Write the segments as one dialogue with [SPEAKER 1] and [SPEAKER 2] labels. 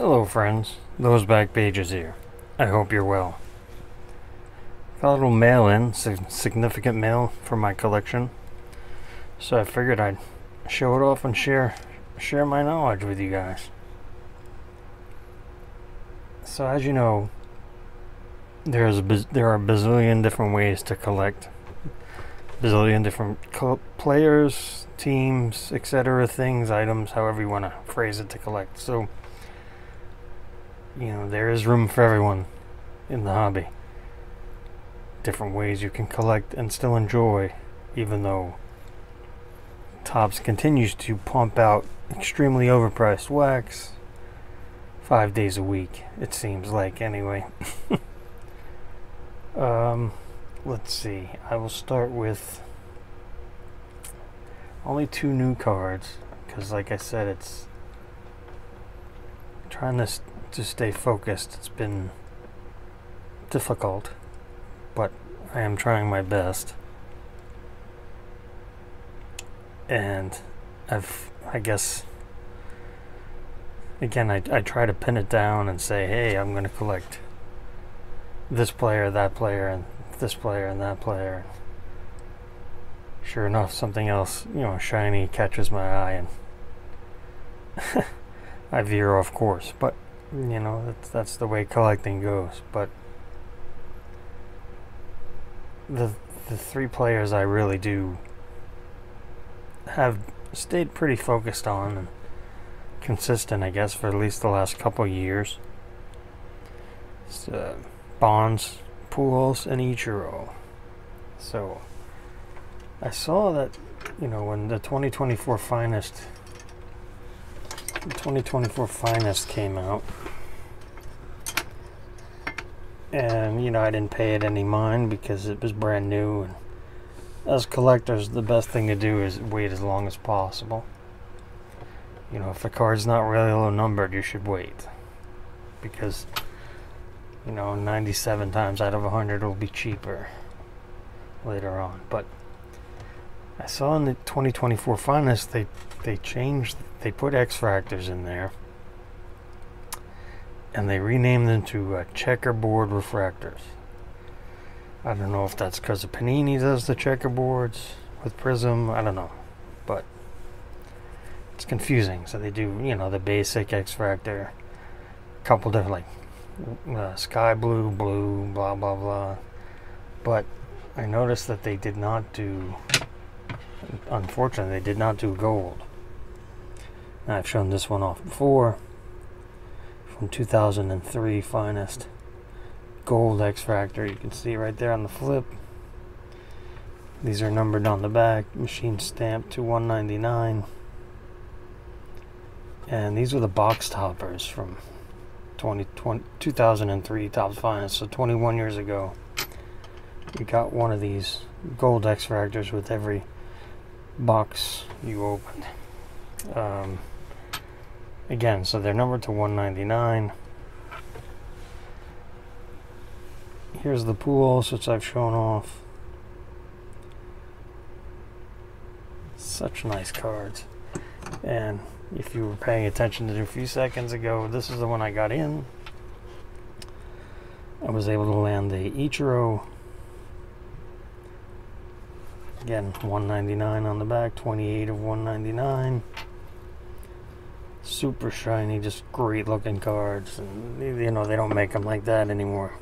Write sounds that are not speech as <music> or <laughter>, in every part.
[SPEAKER 1] Hello friends, those back pages here. I hope you're well. Got a little mail in, significant mail for my collection. So I figured I'd show it off and share share my knowledge with you guys. So as you know, there's a there are a bazillion different ways to collect bazillion different players, teams, etc., things, items, however you want to phrase it to collect. So you know, there is room for everyone in the hobby. Different ways you can collect and still enjoy, even though Topps continues to pump out extremely overpriced wax five days a week, it seems like, anyway. <laughs> um, let's see. I will start with only two new cards, because, like I said, it's trying to to stay focused. It's been difficult, but I am trying my best. And I've, I guess, again, I, I try to pin it down and say, hey, I'm going to collect this player, that player, and this player, and that player. Sure enough, something else, you know, shiny catches my eye, and <laughs> I veer off course. But you know that's that's the way collecting goes but the the three players I really do have stayed pretty focused on and consistent I guess for at least the last couple years uh, Bonds Pujols and Ichiro so I saw that you know when the 2024 finest 2024 finest came out. And you know I didn't pay it any mind because it was brand new and as collectors the best thing to do is wait as long as possible. You know if a card's not really low numbered you should wait. Because you know 97 times out of 100 will be cheaper later on. But I saw in the 2024 finest they they changed they put X Fractors in there and they renamed them to uh, checkerboard refractors. I don't know if that's because Panini does the checkerboards with Prism. I don't know, but it's confusing. So they do, you know, the basic X Fractor, a couple different like uh, sky blue, blue, blah blah blah. But I noticed that they did not do. Unfortunately, they did not do gold. I've shown this one off before from 2003 finest gold X Fractor. You can see right there on the flip. These are numbered on the back, machine stamped to 199. And these are the box toppers from 20, 20, 2003 Topps Finest, so 21 years ago. You got one of these gold X Fractors with every box you opened. Um, Again, so they're numbered to 199. Here's the Pujols, which I've shown off. Such nice cards. And if you were paying attention to a few seconds ago, this is the one I got in. I was able to land the Ichiro. Again, 199 on the back, 28 of 199 super shiny, just great looking cards. And you know, they don't make them like that anymore.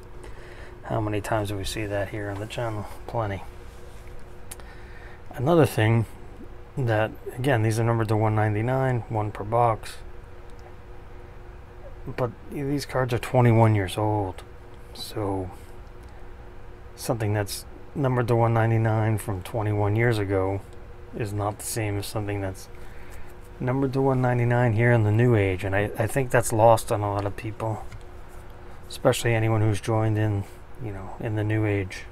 [SPEAKER 1] How many times do we see that here on the channel? Plenty. Another thing that, again, these are numbered to 199, one per box. But these cards are 21 years old. So, something that's numbered to 199 from 21 years ago is not the same as something that's numbered to 199 here in the new age and I, I think that's lost on a lot of people especially anyone who's joined in you know in the new age.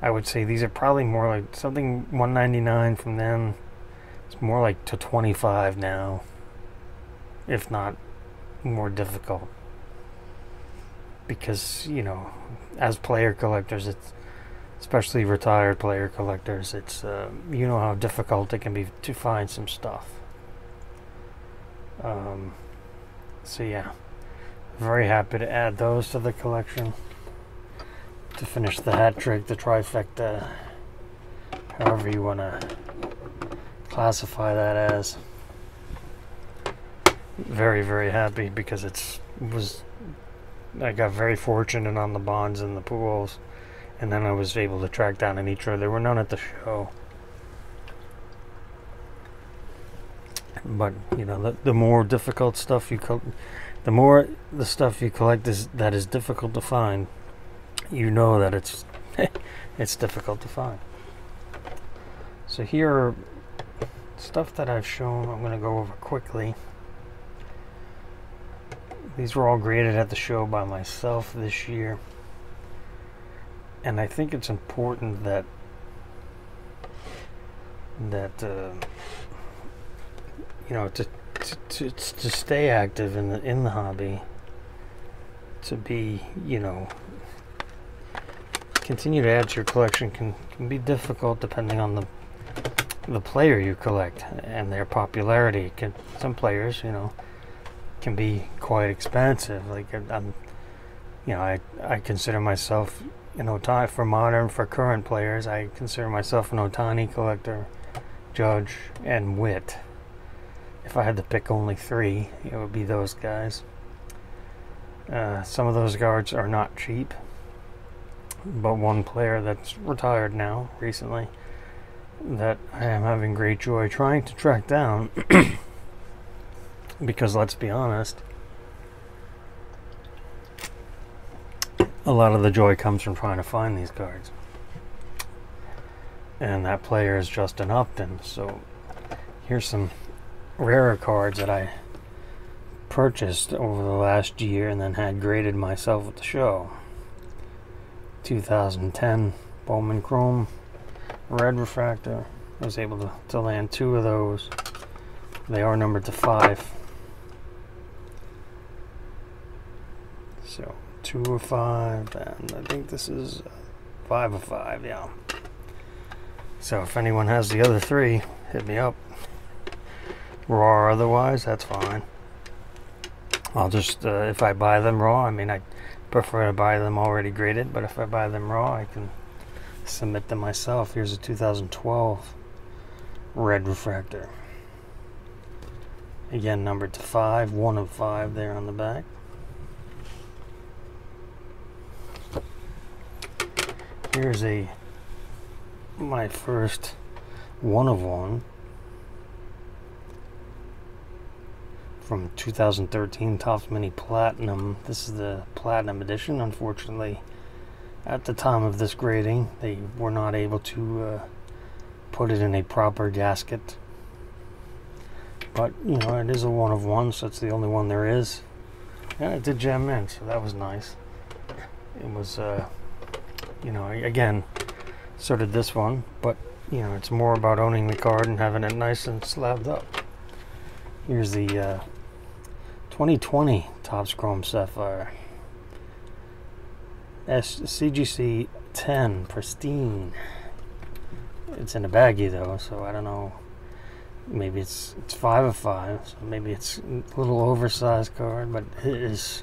[SPEAKER 1] I would say these are probably more like something 199 from them it's more like to 25 now if not more difficult. Because you know as player collectors it's especially retired player collectors, it's uh, you know how difficult it can be to find some stuff. Um, so yeah, very happy to add those to the collection to finish the hat trick, the trifecta, however you want to classify that as. Very, very happy because it's was I got very fortunate on the bonds and the Pujols, and then I was able to track down an Ichiro. There were none at the show. But you know, the, the more difficult stuff you co- the more the stuff you collect is that is difficult to find, you know that it's <laughs> it's difficult to find. So here are stuff that I've shown. I'm going to go over quickly. These were all graded at the show by myself this year. And I think it's important that that uh, you know to, to to stay active in the in the hobby to be you know continue to add to your collection can, can be difficult depending on the the player you collect and their popularity can some players you know can be quite expensive. Like I'm, you know, I I consider myself an Ohtani for modern for current players. I consider myself an Ohtani collector, Judge, and Witt. If I had to pick only three, it would be those guys. Uh, some of those guards are not cheap, but one player that's retired now recently that I am having great joy trying to track down <coughs> Because let's be honest, a lot of the joy comes from trying to find these cards. And that player is Justin Upton. So here's some rarer cards that I purchased over the last year and then had graded myself at the show. 2010 Bowman Chrome Red Refractor. I was able to, to land two of those. They are numbered to five. So two or five, and I think this is five of five, yeah. So if anyone has the other three, hit me up. Raw otherwise, that's fine. I'll just, uh, if I buy them raw, I mean, I prefer to buy them already graded, but if I buy them raw, I can submit them myself. Here's a 2012 red refractor. Again, numbered to five, one of five there on the back. Here's a my first one of one from 2013 Topps Mini Platinum. This is the Platinum edition. Unfortunately, at the time of this grading, they were not able to uh, put it in a proper gasket. But, you know, it is a one of one, so it's the only one there is. And it did gem mint, so that was nice. It was, uh, you know, again, so did this one, but you know, it's more about owning the card and having it nice and slabbed up. Here's the uh, 2020 Topps Chrome Sapphire. S CGC 10 pristine. It's in a baggie though, so I don't know. Maybe it's it's five of five, so maybe it's a little oversized card, but it is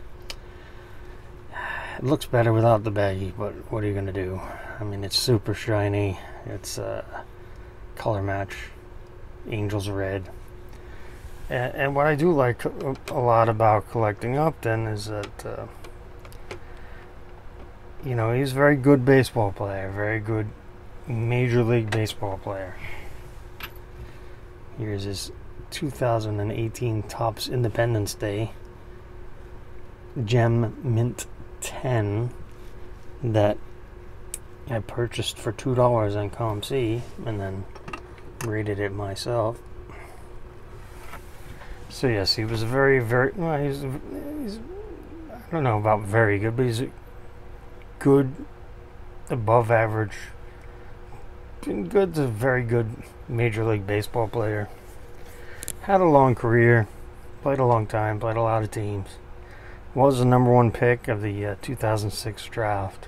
[SPEAKER 1] it looks better without the baggie, but what are you going to do? I mean, it's super shiny. It's uh, color match. Angels red. And, and, what I do like a lot about collecting Upton is that, uh, you know, he's a very good baseball player. Very good Major League Baseball player. Here's his 2018 Topps Independence Day Gem Mint 10 that I purchased for $2 on COMC and then rated it myself. So yes, he was very, very, well, he's, he's, I don't know about very good, but he's a good, above average, good to very good Major League Baseball player. Had a long career, played a long time, played a lot of teams was the number one pick of the uh, 2006 draft.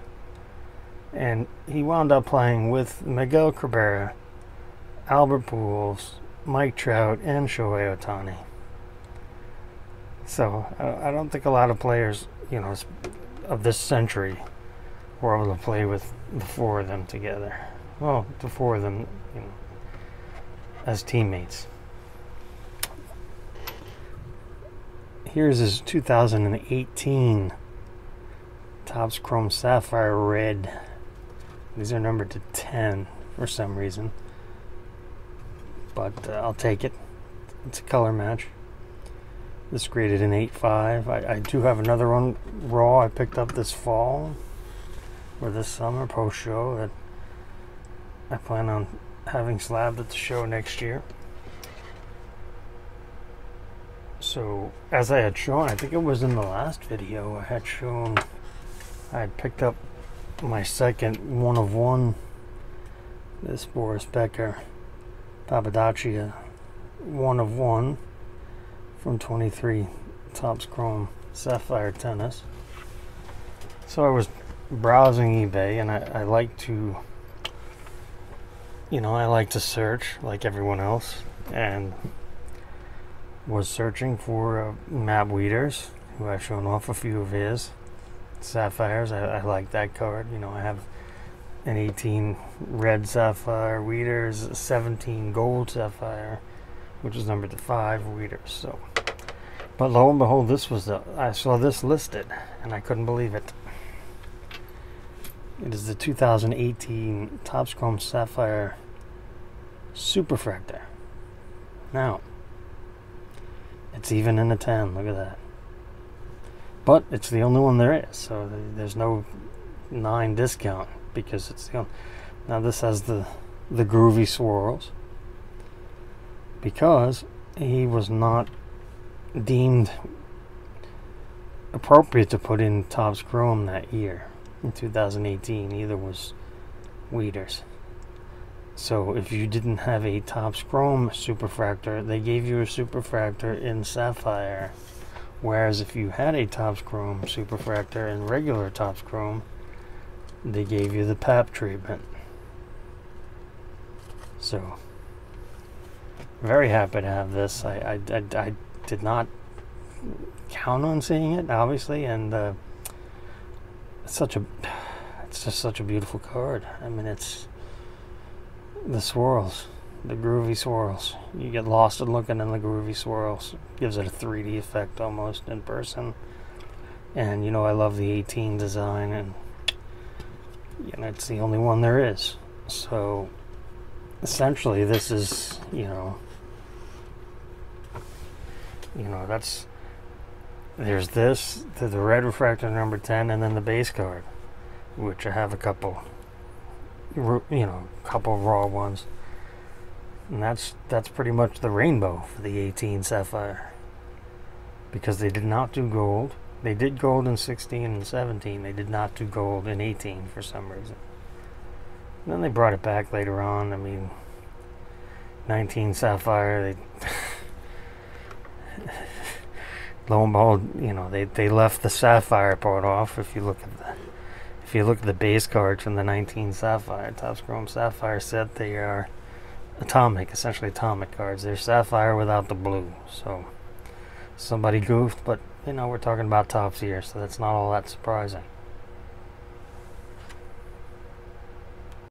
[SPEAKER 1] And he wound up playing with Miguel Cabrera, Albert Pujols, Mike Trout, and Shohei Ohtani. So I I don't think a lot of players, you know, of this century were able to play with the four of them together. Well, the four of them, you know, as teammates. Here's his 2018 Topps Chrome Sapphire Red. These are numbered to 10 for some reason. But uh, I'll take it. It's a color match. This graded an 8.5. I, I do have another one raw I picked up this fall or this summer post show that I plan on having slabbed at the show next year. So, as I had shown, I think it was in the last video, I had shown I had picked up my second one of one. This Boris Becker Padparadscha one of one from 23 Topps Chrome Sapphire Tennis. So I was browsing eBay and I, I like to, you know, I like to search like everyone else and was searching for uh, Matt Wieters, who I've shown off a few of his sapphires. I, I like that card. You know, I have an 18 red sapphire Wieters, a 17 gold sapphire, which is numbered to five Wieters. So, but lo and behold, this was the I saw this listed, and I couldn't believe it. It is the 2018 Topps Chrome Sapphire Superfractor. Now, it's even in a 10. Look at that. But it's the only one there is, so there's no nine discount because it's the only. Now this has the the groovy swirls because he was not deemed appropriate to put in Topps Chrome that year in 2018. Either was Wieters. So if you didn't have a Topps Chrome Superfractor, they gave you a Superfractor in Sapphire. Whereas if you had a Topps Chrome Superfractor in regular Topps Chrome, they gave you the PAP treatment. So, very happy to have this. I, I, I, I did not count on seeing it, obviously, and uh, it's such a, it's just such a beautiful card. I mean, it's the swirls, the groovy swirls. You get lost in looking in the groovy swirls. Gives it a 3D effect almost in person. And you know, I love the 18 design, and you know, it's the only one there is. So essentially, this is you know, you know, that's there's this, the, the red refractor number 10, and then the base card, which I have a couple, you know, a couple raw ones. And that's that's pretty much the rainbow for the 18 Sapphire. Because they did not do gold. They did gold in 16 and 17. They did not do gold in 18 for some reason. And then they brought it back later on. I mean, 19 Sapphire, they <laughs> lo and behold, you know, they, they left the sapphire part off. If you look at the if you look at the base cards from the 19 sapphire, Topps Chrome Sapphire set, they are atomic, essentially atomic cards. They're sapphire without the blue. So somebody goofed, but you know we're talking about Topps here, so that's not all that surprising.